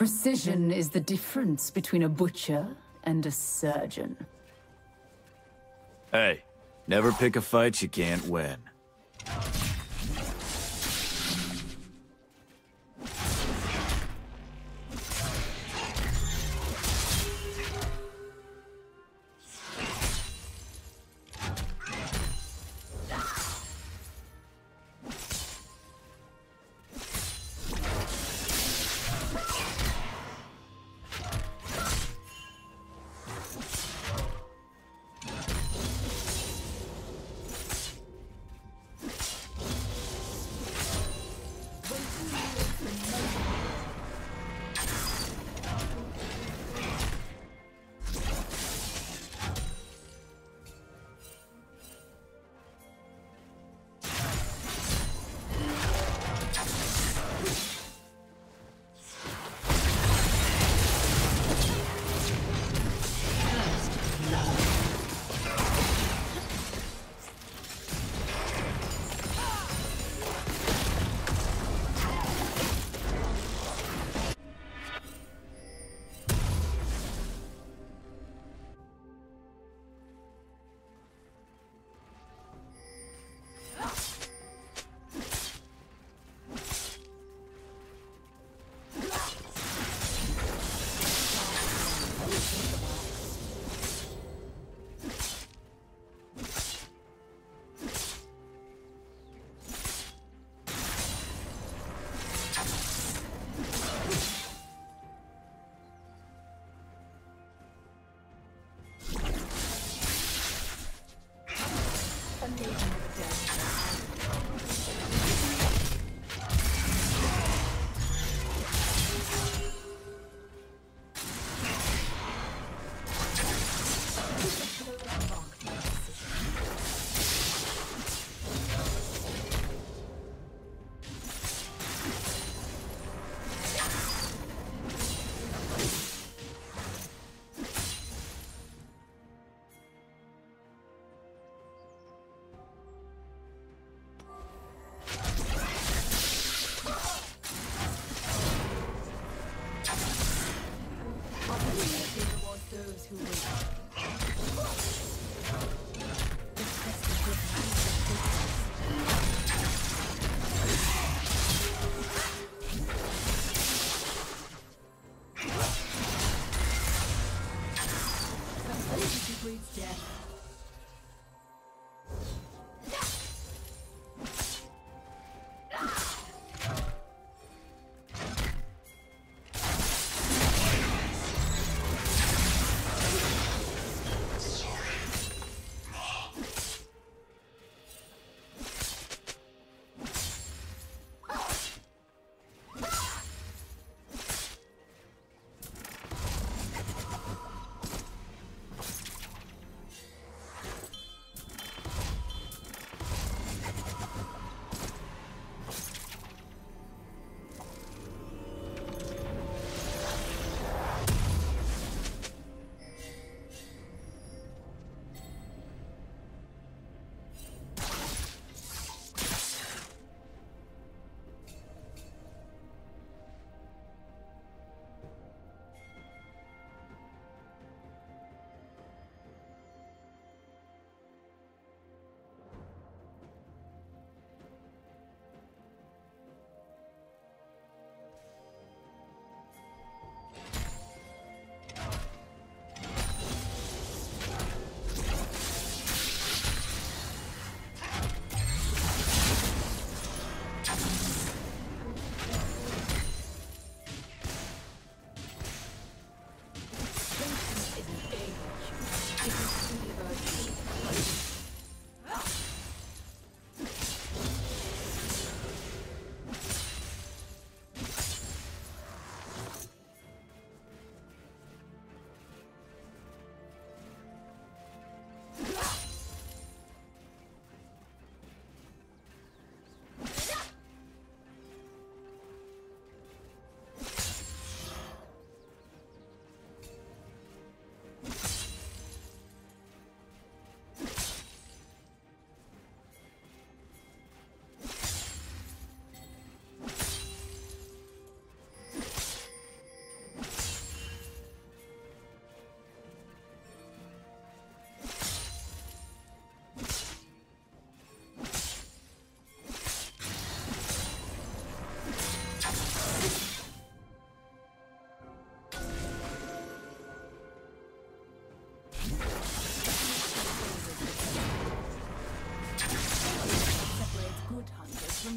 Precision is the difference between a butcher and a surgeon. Hey, never pick a fight you can't win.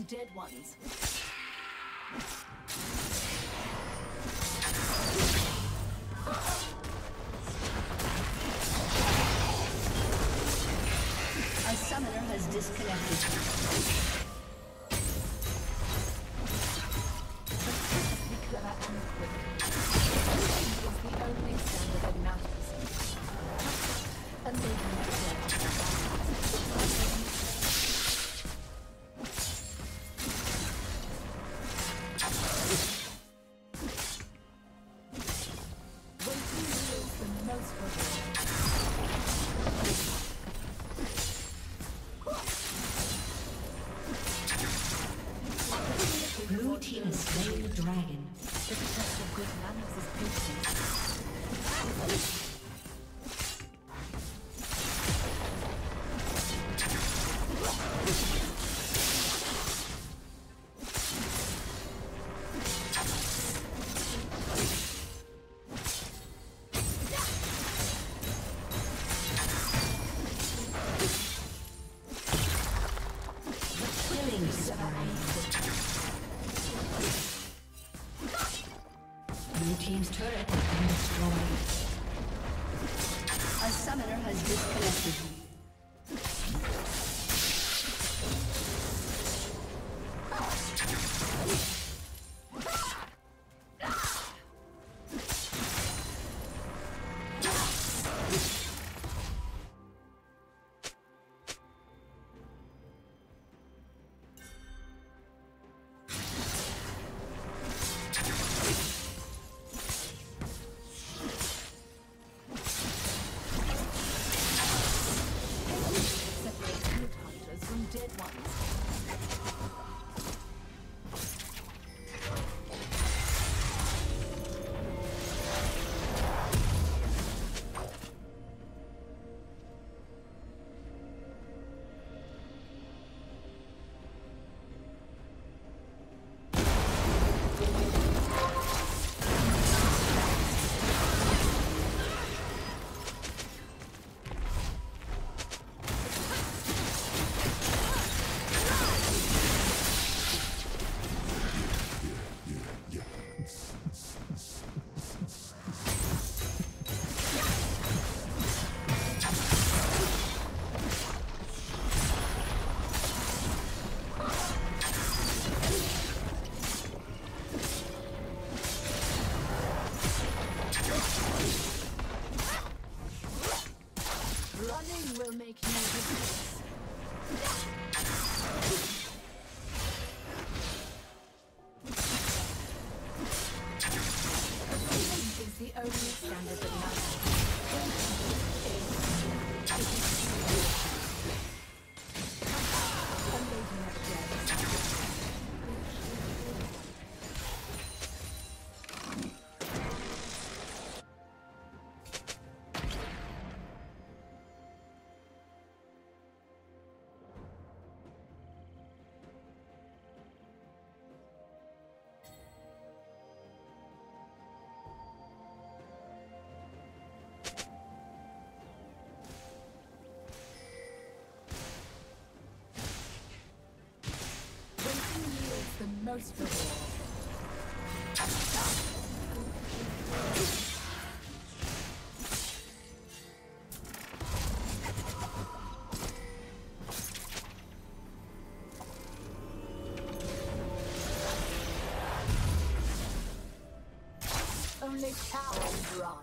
Dead ones. A summoner has disconnected. Most reward. Only cowards run.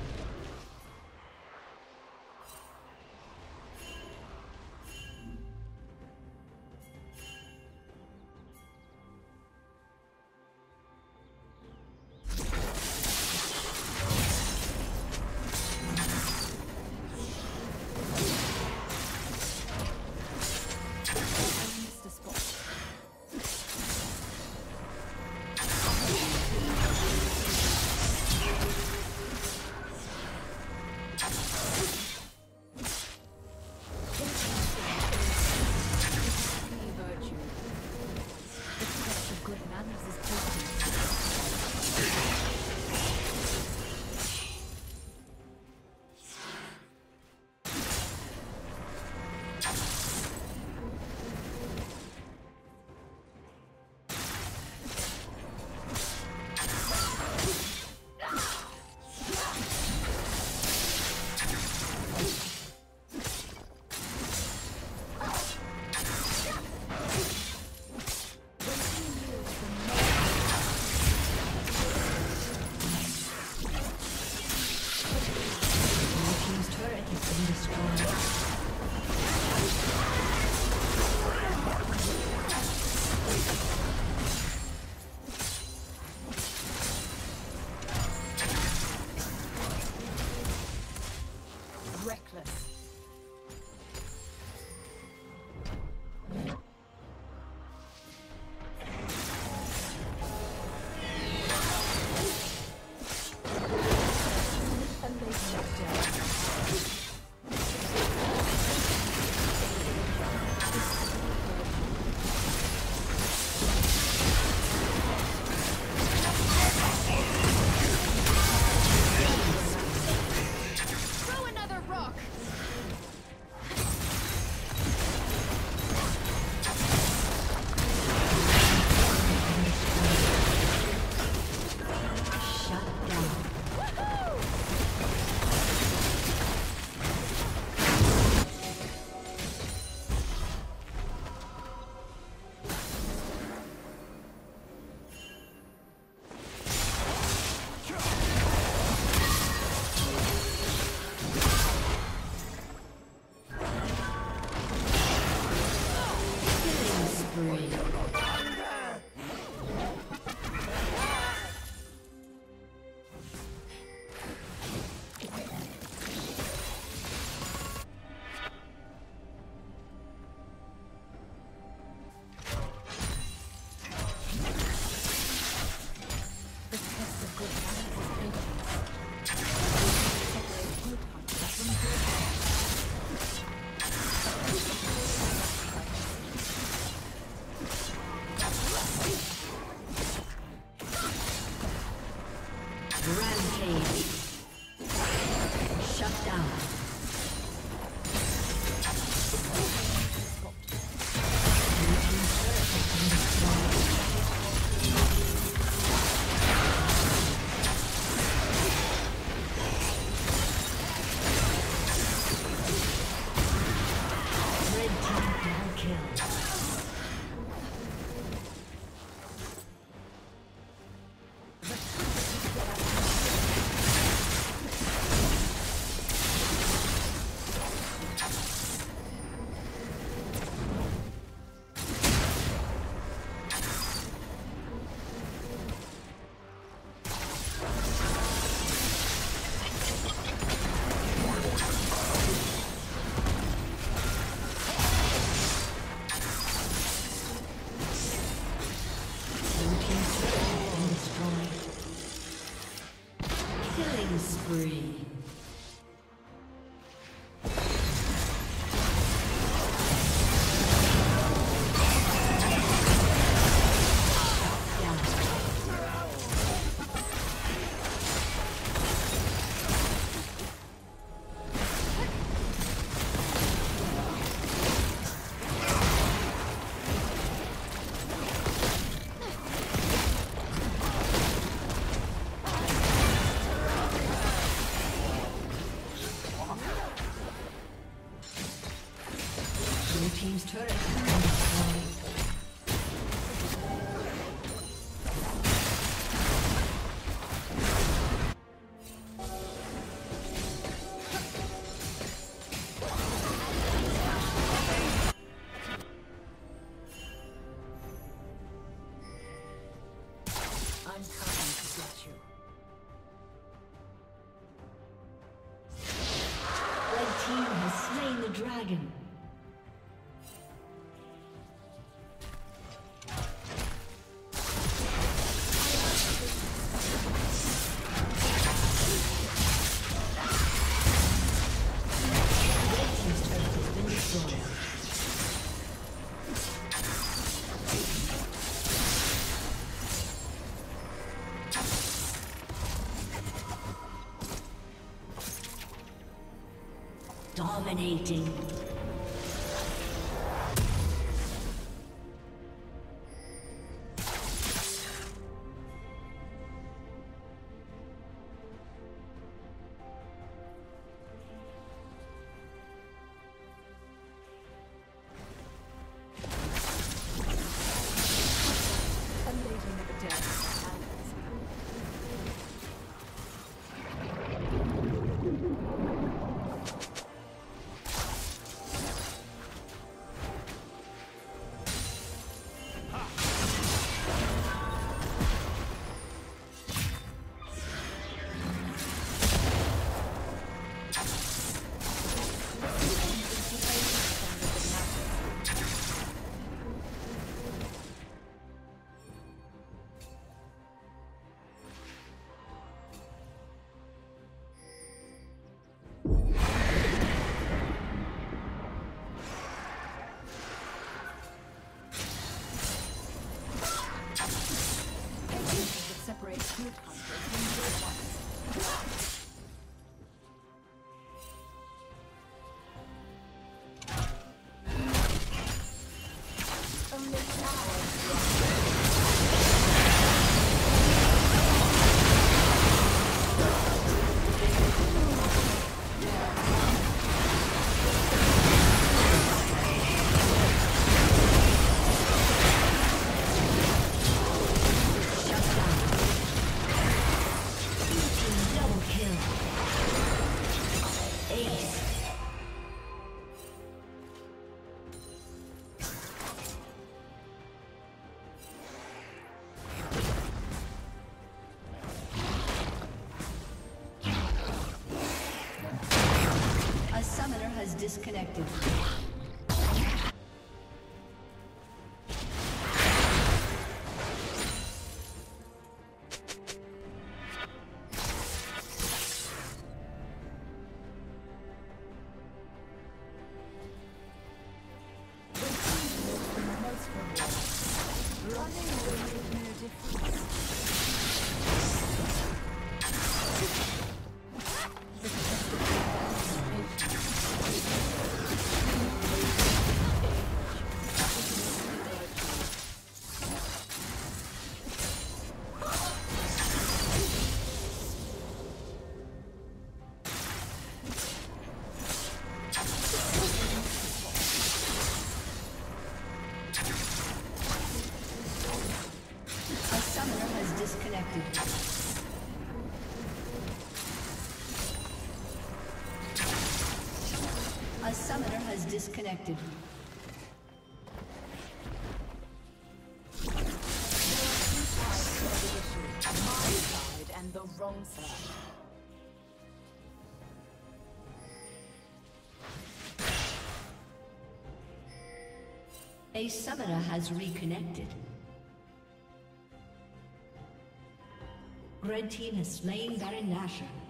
Dominating. Disconnected. Disconnected. the wrong side. A summoner has reconnected. Red team has slain Baron Nashor.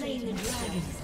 Slain the dragon.